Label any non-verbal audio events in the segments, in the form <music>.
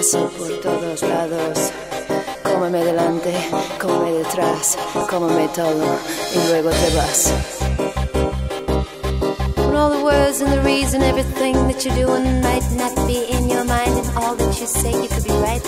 así por todos lados. Cómeme delante, cómeme detrás, cómeme todo y luego te vas. When all the words and the reason, everything that you do in might not be in your mind, and all that you say, you could be right.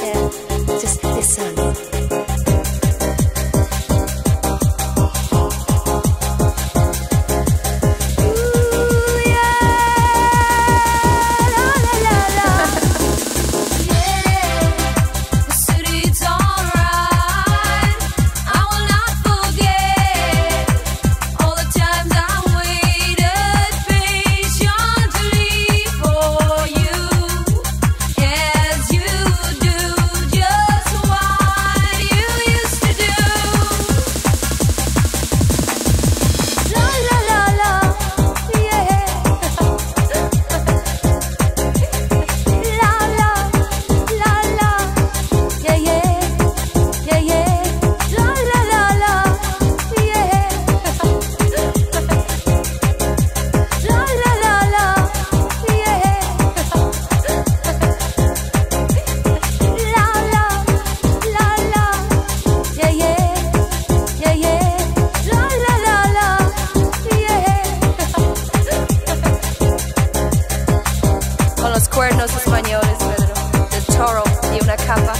cuernos españoles, Pedro. De toro y una capa.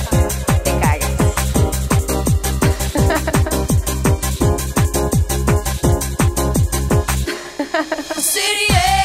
Te cagas. <laughs>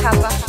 Cover.